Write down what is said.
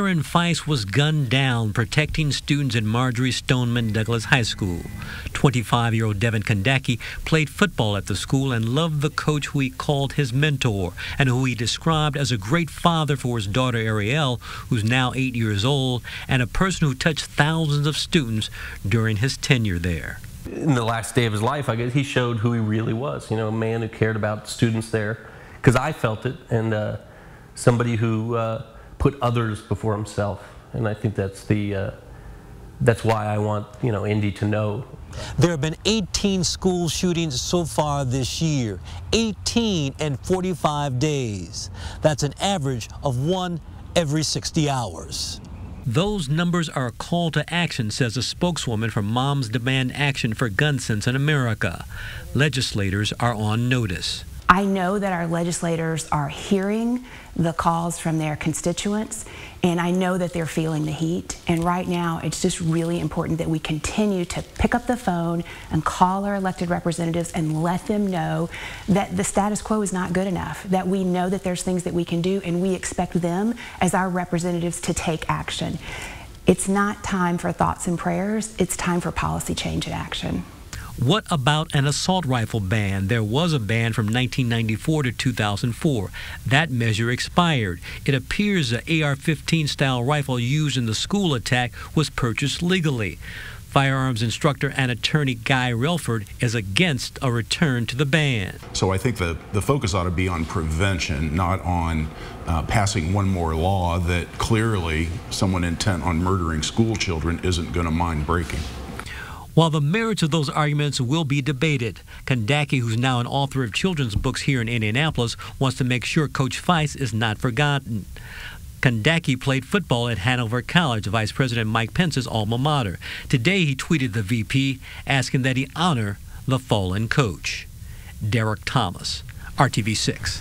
Aaron Feis was gunned down protecting students at Marjory Stoneman Douglas High School. 25 year old Devon Kondaki played football at the school and loved the coach who he called his mentor and who he described as a great father for his daughter Ariel, who's now eight years old, and a person who touched thousands of students during his tenure there. In the last day of his life, I guess he showed who he really was. You know, a man who cared about students there, because I felt it, and uh, somebody who. Uh, put others before himself. And I think that's the uh, that's why I want you know Indy to know. There have been 18 school shootings so far this year, 18 in 45 days. That's an average of one every 60 hours. Those numbers are a call to action, says a spokeswoman for Moms Demand Action for Gun Sense in America. Legislators are on notice. I know that our legislators are hearing the calls from their constituents, and I know that they're feeling the heat. And right now, it's just really important that we continue to pick up the phone and call our elected representatives and let them know that the status quo is not good enough, that we know that there's things that we can do, and we expect them as our representatives to take action. It's not time for thoughts and prayers, it's time for policy change and action. What about an assault rifle ban? There was a ban from 1994 to 2004. That measure expired. It appears the AR 15 style rifle used in the school attack was purchased legally. Firearms instructor and attorney Guy Relford is against a return to the ban. So I think the, the focus ought to be on prevention, not on uh, passing one more law that clearly someone intent on murdering school children isn't going to mind breaking. While the merits of those arguments will be debated, Kondaki, who's now an author of children's books here in Indianapolis, wants to make sure Coach Feis is not forgotten. Kondaki played football at Hanover College, Vice President Mike Pence's alma mater. Today he tweeted the VP asking that he honor the fallen coach. Derek Thomas, RTV6.